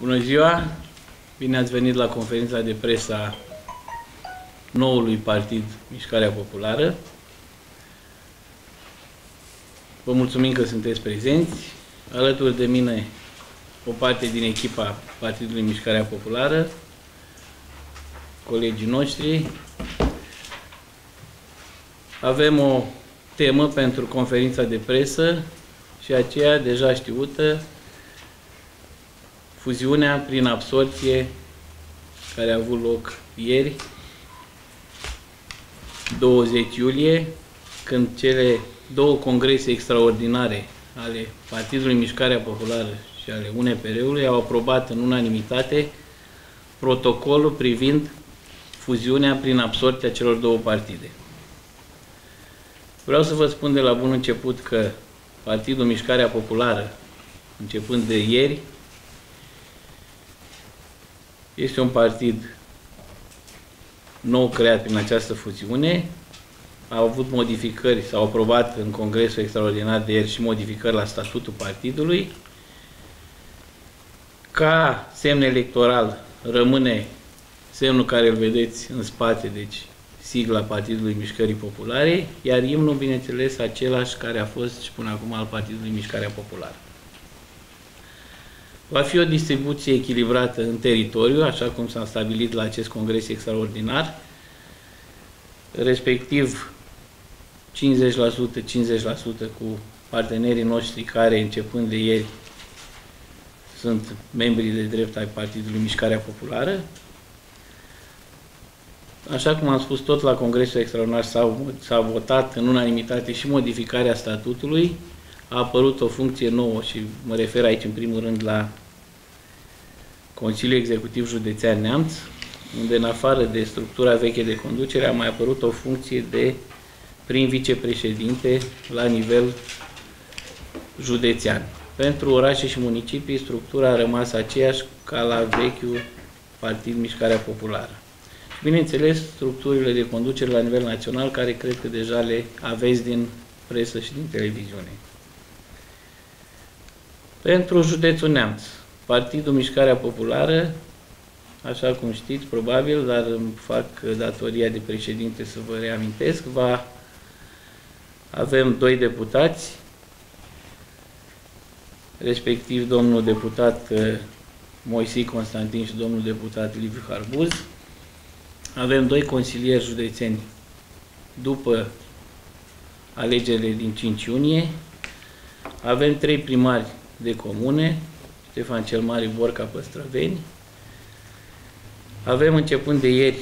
Bună ziua! Bine ați venit la conferința de presă a noului partid Mișcarea Populară. Vă mulțumim că sunteți prezenți. Alături de mine o parte din echipa Partidului Mișcarea Populară, colegii noștri. Avem o temă pentru conferința de presă și aceea deja știută, fuziunea prin absorție care a avut loc ieri, 20 iulie, când cele două congrese extraordinare ale Partidului Mișcarea Populară și ale UNPR-ului au aprobat în unanimitate protocolul privind fuziunea prin absorția celor două partide. Vreau să vă spun de la bun început că Partidul Mișcarea Populară, începând de ieri, este un partid nou creat prin această fuziune. Au avut modificări, s-au aprobat în Congresul Extraordinar de ieri și modificări la statutul partidului. Ca semn electoral rămâne semnul care îl vedeți în spate, deci sigla Partidului Mișcării Populare, iar imnul, bineînțeles, același care a fost și până acum al Partidului Mișcarea Populară. Va fi o distribuție echilibrată în teritoriu, așa cum s-a stabilit la acest congres extraordinar, respectiv 50%, 50% cu partenerii noștri care, începând de ieri, sunt membrii de drept ai Partidului Mișcarea Populară. Așa cum am spus, tot la Congresul Extraordinar s-a votat în unanimitate și modificarea statutului, a apărut o funcție nouă și mă refer aici în primul rând la Consiliul Executiv Județean Neamț, unde în afară de structura veche de conducere a mai apărut o funcție de prim vicepreședinte la nivel județean. Pentru orașe și municipii, structura a rămas aceeași ca la vechiul Partid Mișcarea Populară. Și bineînțeles, structurile de conducere la nivel național, care cred că deja le aveți din presă și din televiziune. Pentru județul Neamț, Partidul Mișcarea Populară, așa cum știți, probabil, dar îmi fac datoria de președinte să vă reamintesc, va avem doi deputați, respectiv domnul deputat uh, Moisei Constantin și domnul deputat Liviu Harbuz. Avem doi consilieri județeni după alegerile din 5 iunie. Avem trei primari de comune, Ștefan cel Mare, Borca Păstrăveni. Avem începând de ieri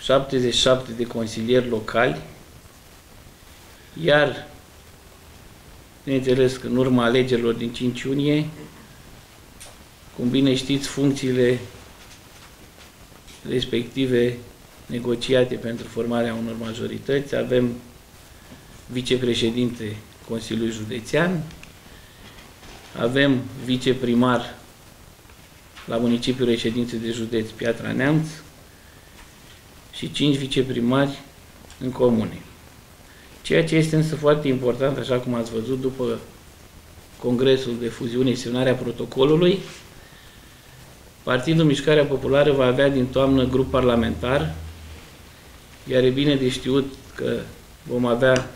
77 de consilieri locali, iar, bineînțeles că în urma alegerilor din 5 iunie, cum bine știți, funcțiile respective negociate pentru formarea unor majorități, avem vicepreședinte Consiliului Județean, avem viceprimar la municipiul reședințe de județ Piatra Neamț și cinci viceprimari în comune. Ceea ce este însă foarte important, așa cum ați văzut după Congresul de Fuziune și semnarea protocolului, Partidul Mișcarea Populară va avea din toamnă grup parlamentar, iar e bine de știut că vom avea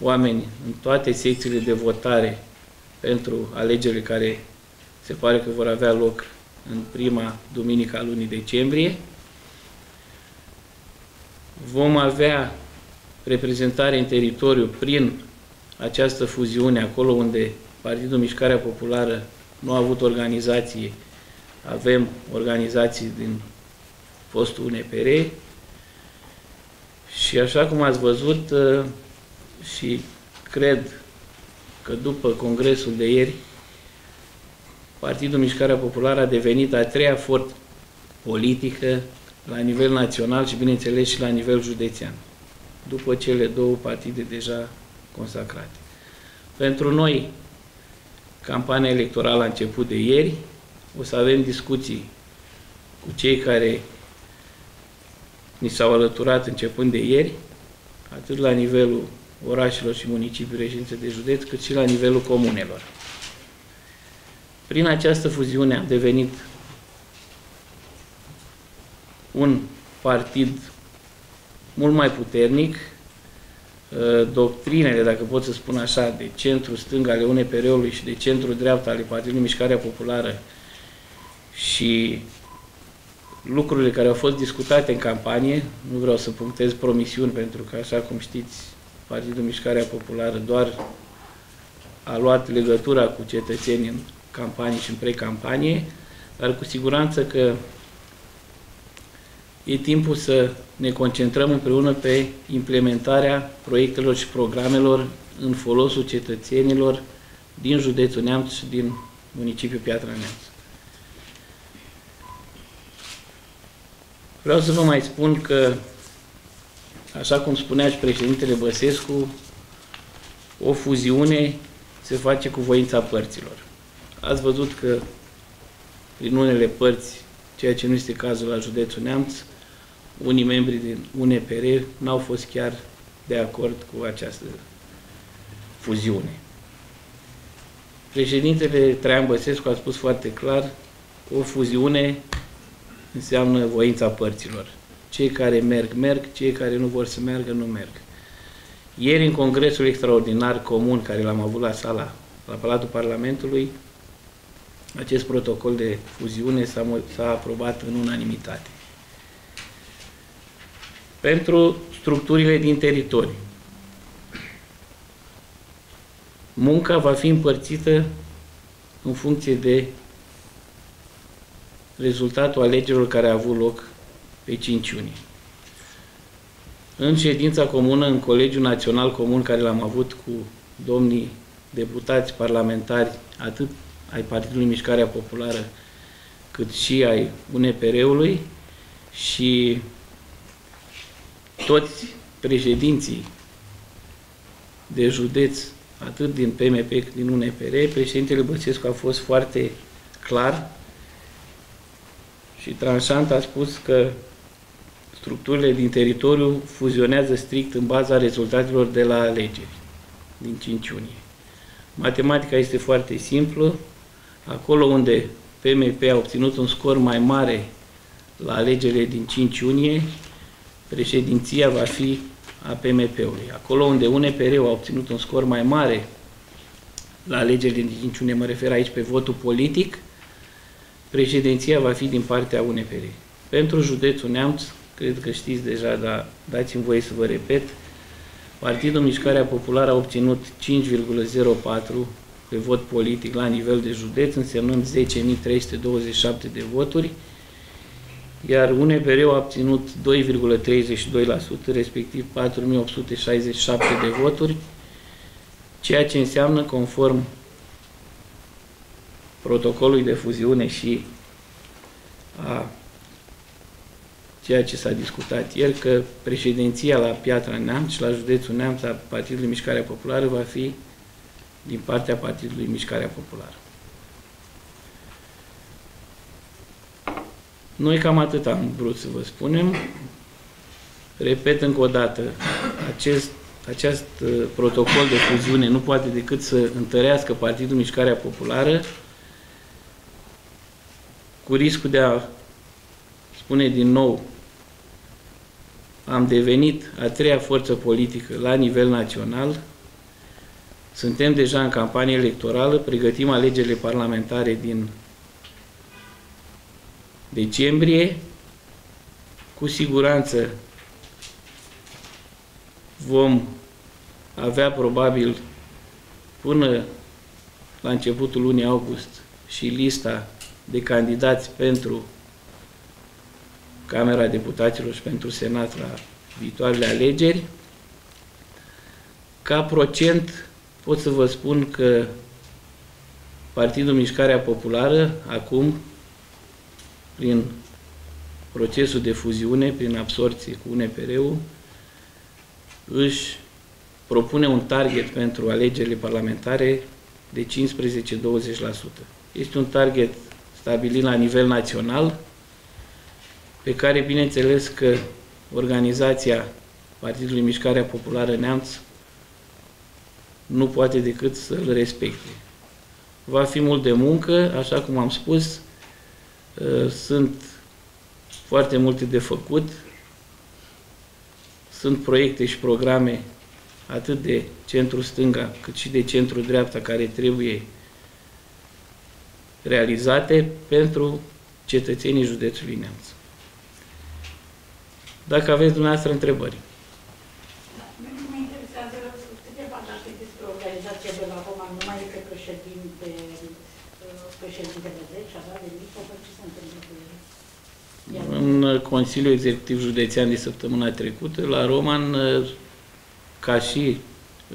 oameni în toate secțiile de votare pentru alegerile care se pare că vor avea loc în prima duminică a lunii decembrie. Vom avea reprezentare în teritoriu prin această fuziune, acolo unde Partidul Mișcarea Populară nu a avut organizație, avem organizații din fostul UNPR și așa cum ați văzut și cred că după congresul de ieri, Partidul Mișcarea Populară a devenit a treia forță politică la nivel național și, bineînțeles, și la nivel județean, după cele două partide deja consacrate. Pentru noi, campania electorală a început de ieri, o să avem discuții cu cei care ni s-au alăturat începând de ieri, atât la nivelul orașelor și municipii reședințe de județ, cât și la nivelul comunelor. Prin această fuziune a devenit un partid mult mai puternic, uh, doctrinele, dacă pot să spun așa, de centru-stâng ale UNPR-ului și de centru-dreapta ale Partidului Mișcarea Populară și lucrurile care au fost discutate în campanie, nu vreau să punctez promisiuni, pentru că, așa cum știți, Partidul Mișcarea Populară doar a luat legătura cu cetățenii în campanie și în pre-campanie, dar cu siguranță că e timpul să ne concentrăm împreună pe implementarea proiectelor și programelor în folosul cetățenilor din județul Neamț și din municipiul Piatra Neamț. Vreau să vă mai spun că, așa cum spunea și președintele Băsescu, o fuziune se face cu voința părților. Ați văzut că prin unele părți, ceea ce nu este cazul la județul Neamț, unii membri din UNPR n-au fost chiar de acord cu această fuziune. Președintele Traian Băsescu a spus foarte clar, o fuziune înseamnă voința părților. Cei care merg, merg, cei care nu vor să meargă, nu merg. Ieri, în congresul extraordinar comun care l-am avut la sala, la Palatul Parlamentului, acest protocol de fuziune s-a aprobat în unanimitate. Pentru structurile din teritoriu, munca va fi împărțită în funcție de rezultatul alegerilor care a avut loc pe 5 iunie. În ședința comună, în Colegiul Național Comun care l-am avut cu domnii deputați parlamentari, atât ai Partidului Mișcarea Populară, cât și ai UNPR-ului și toți președinții de județ, atât din PMP cât din UNPR, președintele Băsescu a fost foarte clar și tranșant a spus că structurile din teritoriu fuzionează strict în baza rezultatelor de la alegeri din 5 iunie. Matematica este foarte simplă. Acolo unde PMP a obținut un scor mai mare la alegerile din 5 iunie, președinția va fi a PMP-ului. Acolo unde UNPR a obținut un scor mai mare la alegerile din 5 iunie, mă refer aici pe votul politic, președinția va fi din partea UNPR. Pentru județul Neamț, cred că știți deja, dar dați-mi voie să vă repet, Partidul Mișcarea Populară a obținut 5,04 pe vot politic la nivel de județ, însemnând 10.327 de voturi, iar UNPR a obținut 2,32%, respectiv 4.867 de voturi, ceea ce înseamnă, conform protocolului de fuziune și a ceea ce s-a discutat ieri, că președinția la Piatra Neamț și la județul Neamț a Partidului Mișcarea Populară va fi din partea Partidului Mișcarea Populară. Noi cam atât am vrut să vă spunem. Repet încă o dată, acest, acest uh, protocol de fuziune nu poate decât să întărească Partidul Mișcarea Populară cu riscul de a spune din nou am devenit a treia forță politică la nivel național, suntem deja în campanie electorală, pregătim alegerile parlamentare din decembrie, cu siguranță vom avea probabil până la începutul lunii august și lista de candidați pentru Camera Deputaților și pentru Senat la viitoarele alegeri. Ca procent pot să vă spun că Partidul Mișcarea Populară acum, prin procesul de fuziune, prin absorție cu UNPR-ul, își propune un target pentru alegerile parlamentare de 15-20%. Este un target stabilit la nivel național, pe care, bineînțeles, că organizația Partidului Mișcarea Populară Neamț nu poate decât să-l respecte. Va fi mult de muncă, așa cum am spus, uh, sunt foarte multe de făcut, sunt proiecte și programe atât de centru stânga cât și de centru dreapta care trebuie realizate pentru cetățenii județului Neamț. Dacă aveți dumneavoastră întrebări. Mă interesează câteva date despre organizația de la Roma, nu mai e pe președinte, președintele deci, a dat de mic, ce se întâmplă cu el? În Consiliul Executiv Județean de săptămâna trecută, la Roman, ca și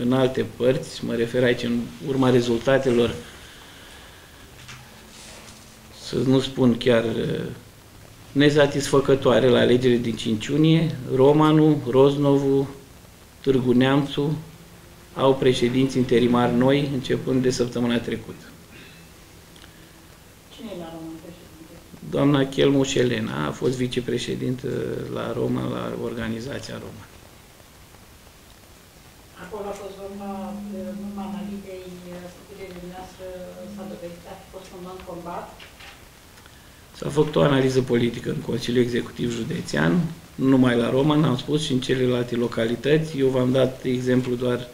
în alte părți, mă refer aici în urma rezultatelor, să nu spun chiar nesatisfăcătoare la alegerile din 5 iunie, Romanu, Roznovu, Târgu Neamțu au președinți interimari noi începând de săptămâna trecută. Cine e la Roman președinte? Doamna Chelmuș Elena a fost vicepreședintă la Roma, la organizația Roma. Acolo a fost vorba numai analitei studiile dumneavoastră s-a dovedit a fost un non-combat S-a făcut o analiză politică în Consiliul Executiv Județean, nu numai la Roman, am spus, și în celelalte localități. Eu v-am dat exemplu doar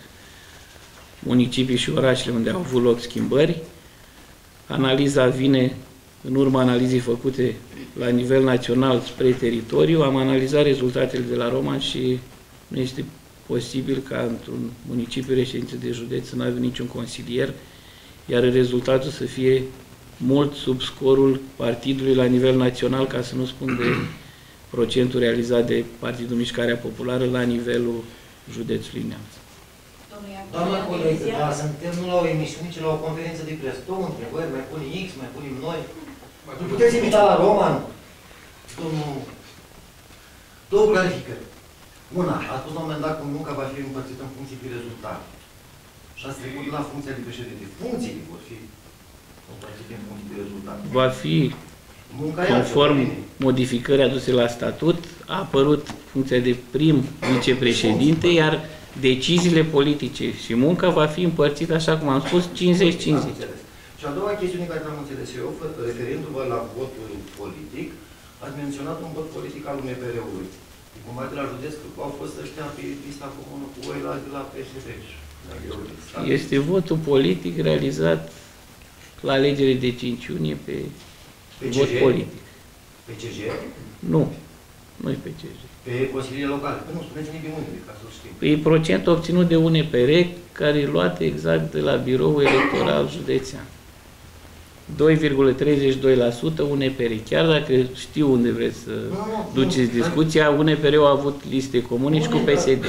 municipii și orașele unde au avut loc schimbări. Analiza vine în urma analizii făcute la nivel național spre teritoriu. Am analizat rezultatele de la Roman și nu este posibil ca într-un municipiu reședință de județ să nu aibă niciun consilier, iar rezultatul să fie mult sub scorul partidului la nivel național, ca să nu spun de procentul realizat de Partidul Mișcarea Populară la nivelul județului Neamț. Doamna colegă, da, suntem nu la o emisiune, ci la o conferință de presă. Două întrebări, mai punem X, mai punem noi. Nu puteți invita la Roman, domnul, două clarificări. Una, a spus la un moment dat că munca va fi împărțită în funcție de rezultate. Și ați trecut la funcția de președinte. Funcțiile vor fi Va fi, conform modificării aduse la statut, a apărut funcția de prim vicepreședinte, iar deciziile politice și munca va fi împărțită, așa cum am spus, 50-50. Și a doua chestiune care am înțeles eu, referindu-vă la votul politic, ați menționat un vot politic al UNPR-ului. Cumva de la județ au fost ăștia pe lista comună cu voi la, de la PSP. Este votul politic realizat la alegerile de 5 iunie pe, pe vot politic. Pe CG? Nu, nu e pe CG. Pe consiliile locale? Păi nu, spuneți-ne pe unde, ca să știm. Păi e procent obținut de UNPR, care e luat exact de la biroul electoral județean. 2,32% UNPR. Chiar dacă știu unde vreți să nu, nu, duceți nu, discuția, UNPR-ul a avut liste comune și cu PSD.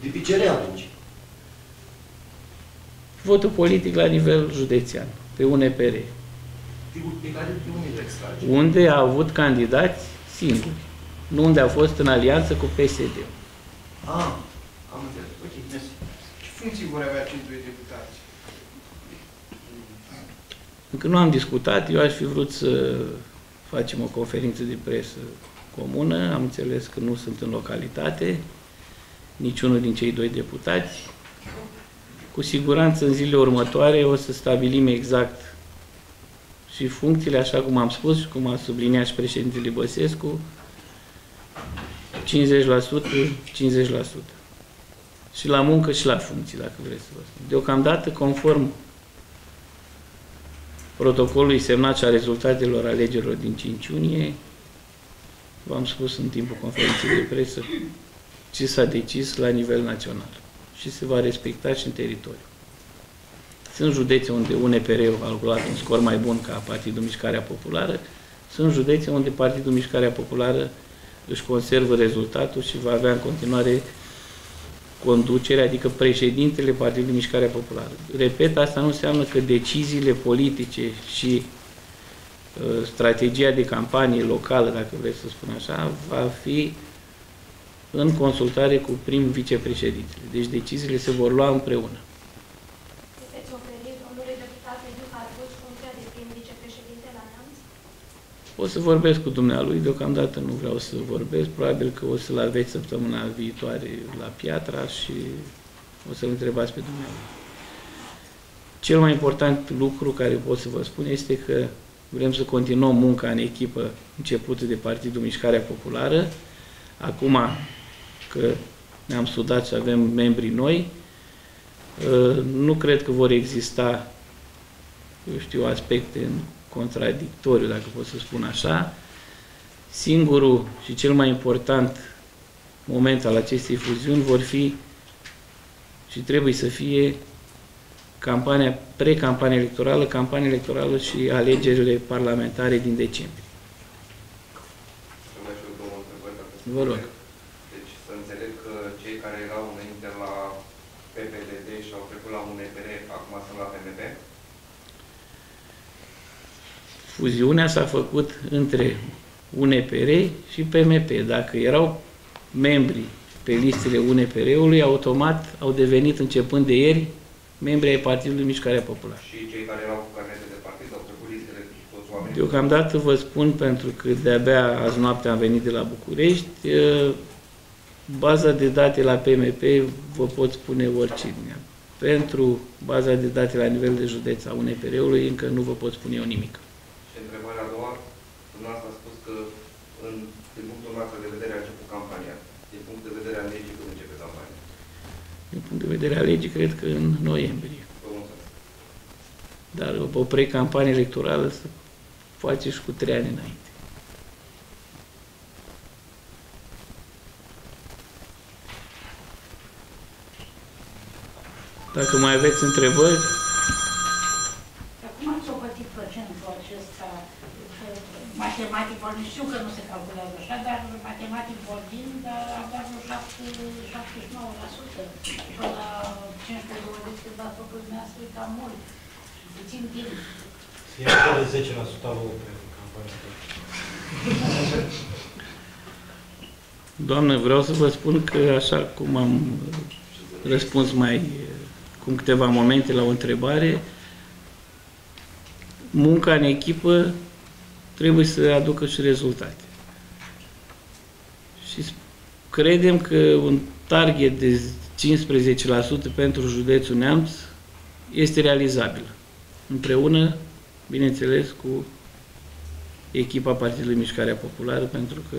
Deci, de ce atunci? Votul politic la nivel județean, pe UNPR. Unde a avut candidați singuri, nu unde a fost în alianță cu PSD. Ah, am înțeles. Ok, mersi. Ce funcții vor avea cei doi deputați? Încă nu am discutat, eu aș fi vrut să facem o conferință de presă comună, am înțeles că nu sunt în localitate, niciunul din cei doi deputați, cu siguranță în zilele următoare o să stabilim exact și funcțiile, așa cum am spus și cum a subliniat și președintele Băsescu, 50%, 50%. Și la muncă și la funcții, dacă vreți să vă spun. Deocamdată, conform protocolului semnat și a rezultatelor alegerilor din 5 iunie, v-am spus în timpul conferinței de presă ce s-a decis la nivel național și se va respecta și în teritoriu. Sunt județe unde UNPR-ul a calculat un scor mai bun ca Partidul Mișcarea Populară, sunt județe unde Partidul Mișcarea Populară își conservă rezultatul și va avea în continuare conducere, adică președintele Partidului Mișcarea Populară. Repet, asta nu înseamnă că deciziile politice și uh, strategia de campanie locală, dacă vreți să spun așa, va fi în consultare cu prim vicepreședintele. Deci deciziile se vor lua împreună. Puteți oferi, domnule deputat, Eduard funcția de prim vicepreședinte la Neamț? O să vorbesc cu dumnealui, deocamdată nu vreau să vorbesc, probabil că o să-l aveți săptămâna viitoare la Piatra și o să-l întrebați pe dumnealui. Cel mai important lucru care pot să vă spun este că vrem să continuăm munca în echipă începută de Partidul Mișcarea Populară. Acum că ne-am studat și avem membri noi, uh, nu cred că vor exista, eu știu, aspecte în contradictoriu, dacă pot să spun așa. Singurul și cel mai important moment al acestei fuziuni vor fi și trebuie să fie campania, pre-campania electorală, campania electorală și alegerile parlamentare din decembrie. Vă rog. Deci să înțeleg că cei care erau înainte la PPDD și au trecut la UNPR, acum sunt la PMP? Fuziunea s-a făcut între UNPR și PMP. Dacă erau membri pe listele UNPR-ului, automat au devenit, începând de ieri, membri ai Partidului Mișcarea Populară. Și cei care erau cu carnete de partid au trecut listele toți oamenii? Deocamdată vă spun, pentru că de-abia azi noapte am venit de la București, eh, baza de date la PMP vă pot spune oricine. Pentru baza de date la nivel de județ a UNPR-ului încă nu vă pot spune eu nimic. Și întrebarea a doua, dumneavoastră a spus că în, din punctul nostru de vedere a început campania. Din punct de vedere al legii, când începe campania? Din punct de vedere al legii, cred că în noiembrie. Vă mulțumesc. Dar o pre-campanie electorală să face și cu trei ani înainte. Dacă mai aveți întrebări, Acum ați socotit procentul acesta, matematic vorbind, știu că nu se calculează așa, dar matematic vorbind, avea vreo 79%. Până la 15 20 când ați făcut dumneavoastră, e cam mult. Puțin timp. E acolo 10% al lui pe campania. doamnă, vreau să vă spun că așa cum am răspuns mai cum câteva momente la o întrebare, munca în echipă trebuie să aducă și rezultate. Și credem că un target de 15% pentru județul Neamț este realizabil. Împreună, bineînțeles, cu echipa Partidului Mișcarea Populară, pentru că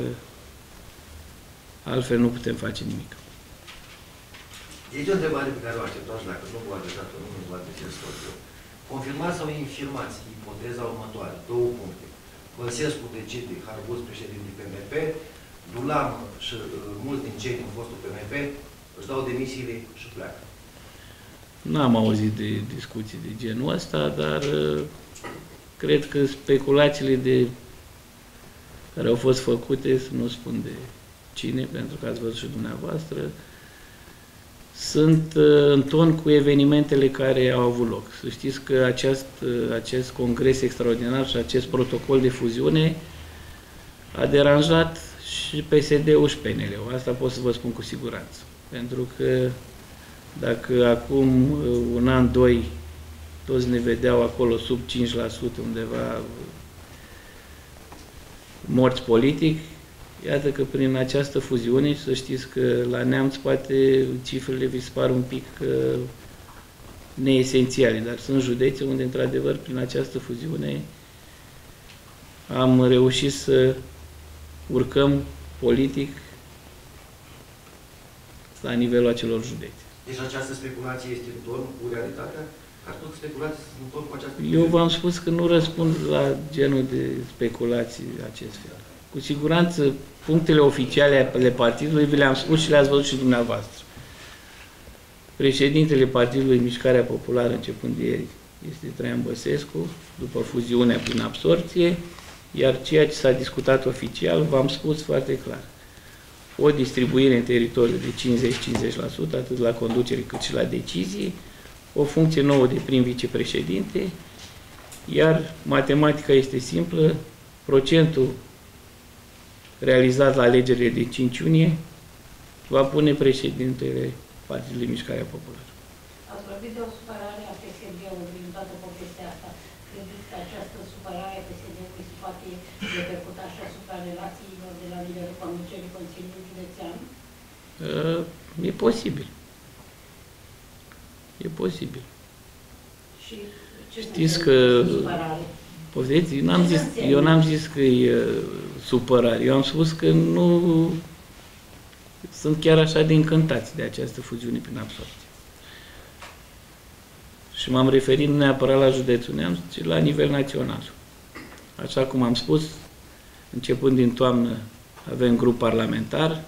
altfel nu putem face nimic. Este o întrebare pe care o acceptați și dacă nu vă adresați-o, nu vă adresez tot eu. Confirmați sau infirmați ipoteza următoare, două puncte. Băsescu decide, Harbus președinte PMP, Dulam și uh, mulți din cei din fostul PMP își dau demisiile și pleacă. N-am auzit de discuții de genul ăsta, dar uh, cred că speculațiile de care au fost făcute, să nu spun de cine, pentru că ați văzut și dumneavoastră, sunt uh, în ton cu evenimentele care au avut loc. Să știți că acest, uh, acest congres extraordinar și acest protocol de fuziune a deranjat și PSD-ul și PNL-ul. Asta pot să vă spun cu siguranță. Pentru că dacă acum uh, un an, doi, toți ne vedeau acolo sub 5% undeva morți politic, Iată că prin această fuziune, să știți că la Neamț poate cifrele vi se par un pic uh, neesențiale, dar sunt județe unde, într-adevăr, prin această fuziune am reușit să urcăm politic la nivelul acelor județe. Deci această speculație este în ton cu realitatea? Dar tot speculații sunt în ton cu această Eu v-am spus că nu răspund la genul de speculații acest fel. Cu siguranță, punctele oficiale ale partidului vi le-am spus și le-ați văzut și dumneavoastră. Președintele Partidului Mișcarea Populară, începând de ieri, este Traian Băsescu, după fuziunea prin absorție, iar ceea ce s-a discutat oficial, v-am spus foarte clar. O distribuire în teritoriu de 50-50%, atât la conducere cât și la decizie, o funcție nouă de prim vicepreședinte, iar matematica este simplă, procentul realizat la alegerile de 5 iunie, va pune președintele Partidului Mișcarea Populară. Ați vorbit de o supărare a PSD-ului din toată povestea asta. Credeți că această supărare a PSD-ului se poate repercuta și asupra relațiilor de la nivelul conducerii Consiliului Județean? Uh, E posibil. E posibil. Și ce Știți se- că- supărare? Poftiți? N-am Ce zis, înseamnă? eu n-am zis că e uh, supărare. Eu am spus că nu sunt chiar așa de încântați de această fuziune prin absorție. Și m-am referit nu neapărat la județul Neamț, ci la nivel național. Așa cum am spus, începând din toamnă avem grup parlamentar,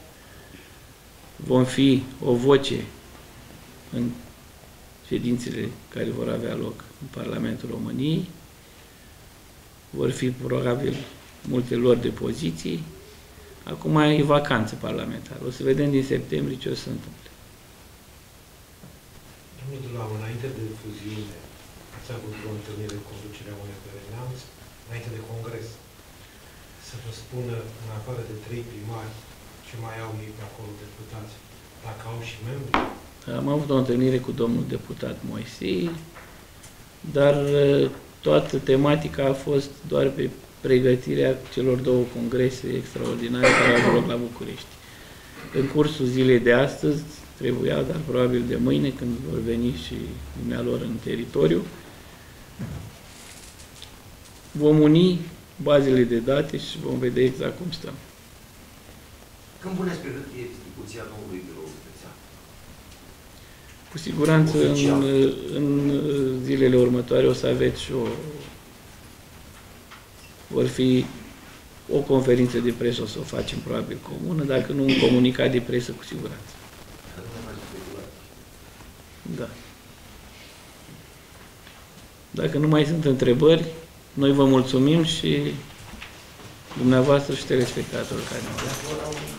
vom fi o voce în ședințele care vor avea loc în Parlamentul României, vor fi probabil multe lor de poziții. Acum e vacanță parlamentară. O să vedem din septembrie ce o să se întâmple. Domnul Dulam, înainte de fuziune, ați avut o întâlnire cu conducerea UNPR Neamț, înainte de congres, să vă spună, în afară de trei primari, ce mai au ei pe acolo deputați, dacă au și membri? Am avut o întâlnire cu domnul deputat Moisei, dar uh, toată tematica a fost doar pe pregătirea celor două congrese extraordinare care au avut loc la București. În cursul zilei de astăzi trebuia, dar probabil de mâine, când vor veni și dumnealor în teritoriu, vom uni bazele de date și vom vedea exact cum stăm. Când puneți pe hârtie distribuția noului birou județean? Cu siguranță în, Oficial. în zilele următoare o să aveți și o... Vor fi o conferință de presă, o să o facem probabil comună, dacă nu un comunicat de presă cu siguranță. Să nu mai faci speculații. Da. Dacă nu mai sunt întrebări, noi vă mulțumim și dumneavoastră și telespectatorii care ne-au dat.